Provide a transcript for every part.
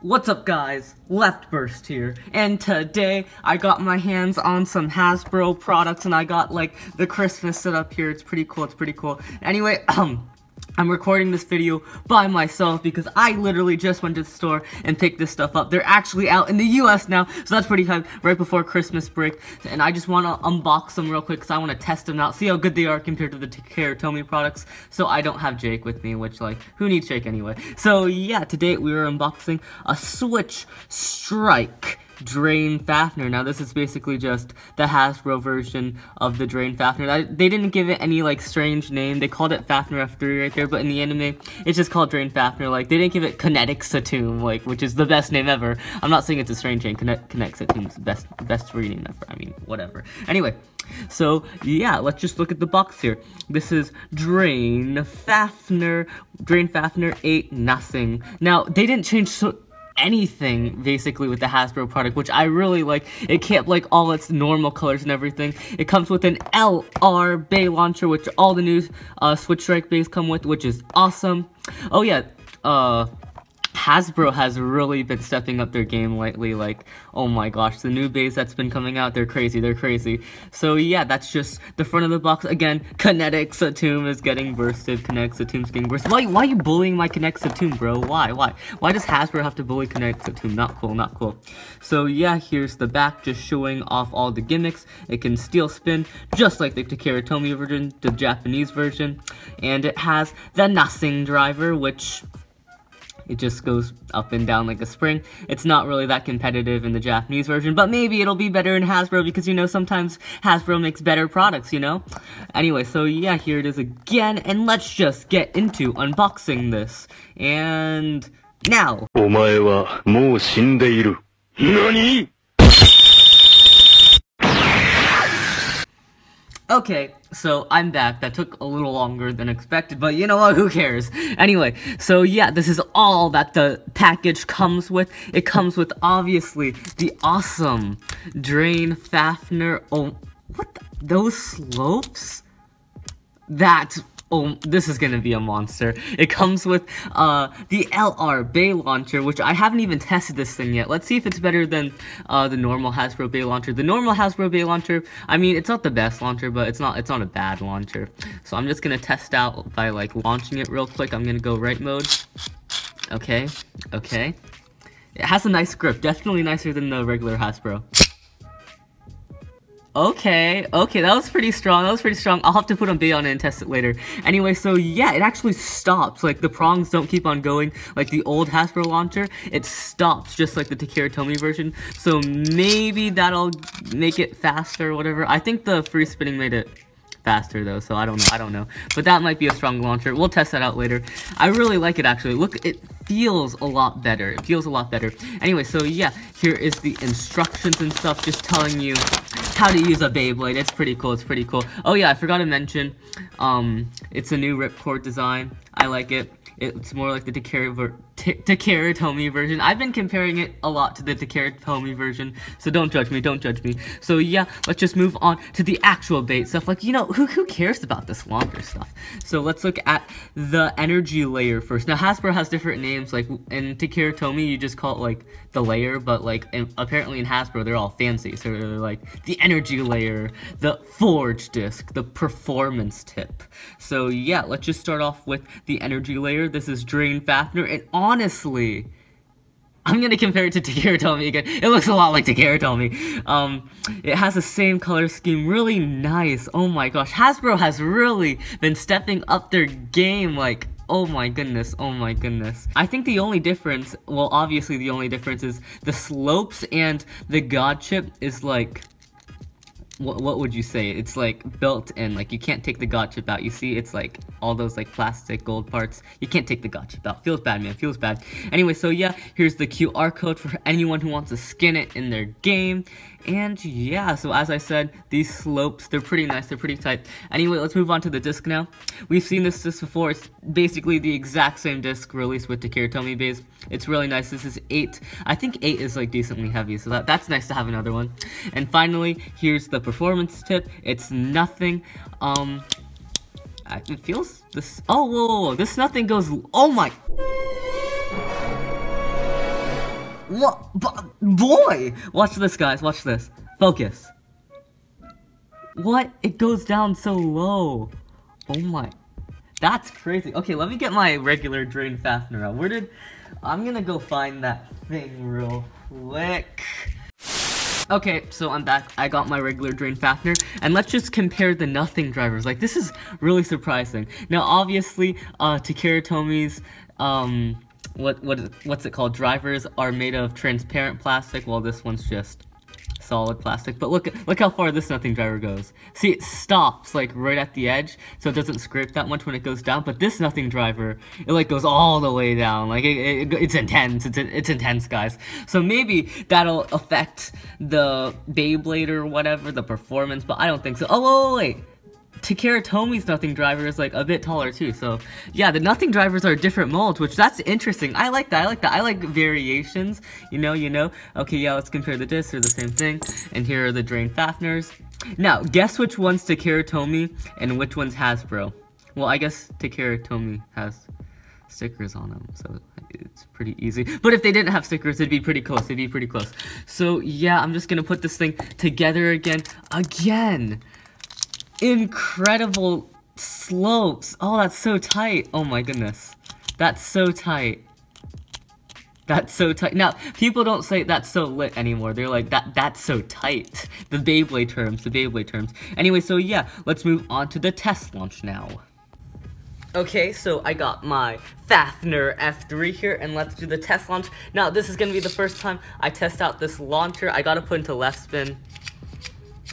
What's up guys, Left Burst here, and today I got my hands on some Hasbro products and I got like the Christmas set up here, it's pretty cool, it's pretty cool. Anyway, um, I'm recording this video by myself because I literally just went to the store and picked this stuff up. They're actually out in the US now, so that's pretty hype, right before Christmas break. And I just want to unbox them real quick because I want to test them out, see how good they are compared to the Takara Tomy products. So I don't have Jake with me, which like, who needs Jake anyway? So yeah, today we are unboxing a Switch Strike Drain Fafnir. Now this is basically just the Hasbro version of the Drain Fafnir. They didn't give it any like strange name. They called it Fafnir F3 right there, but in the anime, it's just called Drain Fafnir. Like they didn't give it Kinetic Satomb, like which is the best name ever. I'm not saying it's a strange name. Kinetic the best best reading ever. I mean, whatever. Anyway. So, yeah, let's just look at the box here. This is Drain Fafnir, Drain Fafnir 8 Nothing. Now, they didn't change so anything basically with the Hasbro product, which I really like. It kept like all its normal colors and everything. It comes with an LR Bey launcher, which all the new uh, Switch Strike Beys come with, which is awesome. Oh yeah, uh, Hasbro has really been stepping up their game lately, like, oh my gosh, the new base that's been coming out, they're crazy, they're crazy. So yeah, that's just the front of the box. Again, Kinetic Satomb is getting bursted, Kinetic Satomb's getting bursted. Why, why are you bullying my Kinetic Satomb, bro? Why, why? Why does Hasbro have to bully Kinetic Satomb? Not cool, not cool. So yeah, here's the back, just showing off all the gimmicks. It can steel spin, just like the Takara Tomy version, the Japanese version. And it has the Nothing driver, which it just goes up and down like a spring. It's not really that competitive in the Japanese version, but maybe it'll be better in Hasbro because, you know, sometimes Hasbro makes better products, you know? Anyway, so yeah, here it is again, and let's just get into unboxing this. And now. お前はもう死んでいる。何 Okay, so I'm back. That took a little longer than expected, but you know what? Who cares? Anyway, so yeah, this is all that the package comes with. It comes with, obviously, the awesome Drain Fafnir. Oh, what? The, those slopes? That oh, this is gonna be a monster. It comes with uh, the LR Bey Launcher, which I haven't even tested this thing yet. Let's see if it's better than uh, the normal Hasbro Bey Launcher. The normal Hasbro Bey Launcher, I mean, it's not the best launcher, but it's not it's not a bad launcher. So I'm just gonna test out by like launching it real quick. I'm gonna go right mode. Okay, okay. It has a nice grip, definitely nicer than the regular Hasbro. Okay, okay, that was pretty strong, that was pretty strong. I'll have to put on it and test it later. Anyway, so yeah, it actually stops. Like, the prongs don't keep on going like the old Hasbro launcher. It stops, just like the Takara Tomy version. So maybe that'll make it faster or whatever. I think the free spinning made it faster though, so I don't know, I don't know. But that might be a strong launcher. We'll test that out later. I really like it actually. Look, it feels a lot better. It feels a lot better. Anyway, so yeah, here is the instructions and stuff, just telling you how to use a Beyblade. It's pretty cool, it's pretty cool. Oh yeah, I forgot to mention, um, it's a new ripcord design. I like it. It's more like the ver Takara Tomy version. I've been comparing it a lot to the Takara Tomy version, so don't judge me, don't judge me. So yeah, let's just move on to the actual bait stuff. Like, you know, who, who cares about this longer stuff? So let's look at the energy layer first. Now, Hasbro has different names, like in Takara Tomy, you just call it like the layer, but like in, apparently in Hasbro, they're all fancy. So they're like the energy layer, the forge disc, the performance tip. So yeah, let's just start off with the energy layer. This is Drain Fafnir, and honestly, I'm gonna compare it to Takara Tomy again. It looks a lot like Takara Tomy. Um, it has the same color scheme, really nice. Oh my gosh, Hasbro has really been stepping up their game, like, oh my goodness, oh my goodness. I think the only difference, well, obviously the only difference is the slopes and the God chip is like, what, what would you say? It's like built in, like you can't take the God chip out. You see, it's like all those like plastic gold parts. You can't take the God chip out. Feels bad, man. Feels bad. Anyway, so yeah, here's the QR code for anyone who wants to skin it in their game. And yeah, so as I said, these slopes, they're pretty nice, they're pretty tight. Anyway, let's move on to the disc now. We've seen this disc before, it's basically the exact same disc released with the Tomy base. It's really nice, this is 8. I think 8 is like decently heavy, so that, that's nice to have another one. And finally, here's the performance tip. It's nothing, um, it feels this, oh, whoa, whoa, whoa, this nothing goes, oh my... What? Boy! Watch this, guys. Watch this. Focus. What? It goes down so low. Oh my. That's crazy. Okay, let me get my regular drain Fafnir out. Where did... I'm gonna go find that thing real quick. Okay, so I'm back. I got my regular drain Fafnir, and let's just compare the nothing drivers. Like, this is really surprising. Now, obviously, uh, Takara Tomy's, um, what, what, what's it called? Drivers are made of transparent plastic, while this one's just solid plastic. But look, look how far this nothing driver goes. See, it stops like right at the edge, so it doesn't scrape that much when it goes down. But this nothing driver, it like goes all the way down. Like it, it, it's intense. It's it's intense, guys. So maybe that'll affect the Beyblade or whatever, the performance. But I don't think so. Oh, wait. wait. Takara Tomy's Nothing Driver is like a bit taller too, so yeah, the Nothing Drivers are different molds, which that's interesting. I like that, I like that, I like variations, you know, you know. Okay, yeah, let's compare the discs, they're the same thing, and here are the drain Fafnirs. Now, guess which one's Takara Tomy and which one's Hasbro? Well, I guess Takara Tomy has stickers on them, so it's pretty easy. But if they didn't have stickers, it'd be pretty close, it'd be pretty close. So yeah, I'm just gonna put this thing together again, again! Incredible slopes. Oh, that's so tight. Oh my goodness. That's so tight. That's so tight. Now, people don't say that's so lit anymore. They're like, that that's so tight. The Beyblade terms, the Beyblade terms. Anyway, so yeah, let's move on to the test launch now. Okay, so I got my Fafnir F3 here, and let's do the test launch. Now, this is to be the first time I test out this launcher. I got to put into left spin.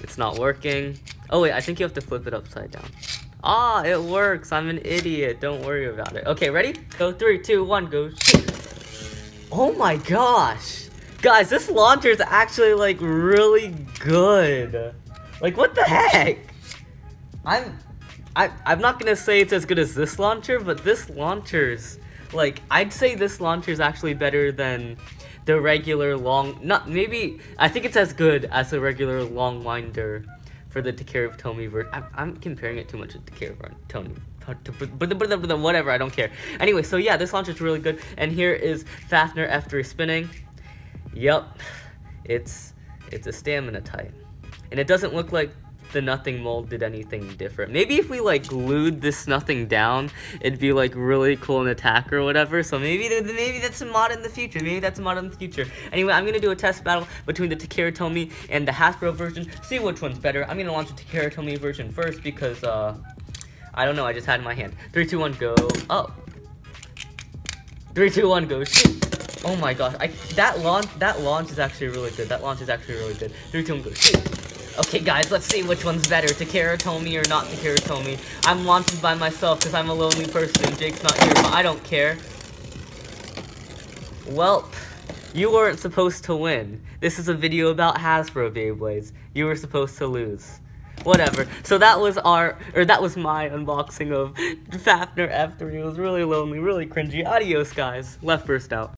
It's not working. Oh wait, I think you have to flip it upside down. Ah, it works. I'm an idiot. Don't worry about it. Okay, ready? Go three, two, one, go. Oh my gosh. Guys, this launcher is actually like really good. Like what the heck? I'm I I'm not gonna say it's as good as this launcher, but this launcher's like I'd say this launcher is actually better than the regular long not maybe I think it's as good as the regular long winder for the Takara of Tomy version. I'm, comparing it too much with Takara of Tony. Whatever, I don't care. Anyway, so yeah, this launcher is really good. And here is Fafnir after spinning. Yep, it's it's a stamina type. And it doesn't look like the nothing mold did anything different. Maybe if we like glued this nothing down, it'd be like really cool an attack or whatever. So maybe maybe that's a mod in the future. Maybe that's a mod in the future. Anyway, I'm gonna do a test battle between the Takara Tomy and the Hasbro version. See which one's better. I'm gonna launch the Takara Tomy version first because uh I don't know, I just had in my hand. Three, two, one, go. Oh. Three, two, one, go. Shoot. Oh my gosh, I, that launch that launch is actually really good. That launch is actually really good. Three, two, one, go. Shoot. Okay, guys, let's see which one's better, Takara Tomy or not Takara Tomy. I'm launching by myself because I'm a lonely person Jake's not here, but I don't care. Welp, you weren't supposed to win. This is a video about Hasbro Beyblades. You were supposed to lose. Whatever. So that was our, or that was my unboxing of Fafnir F3. It was really lonely, really cringy. Adios, guys. Left burst out.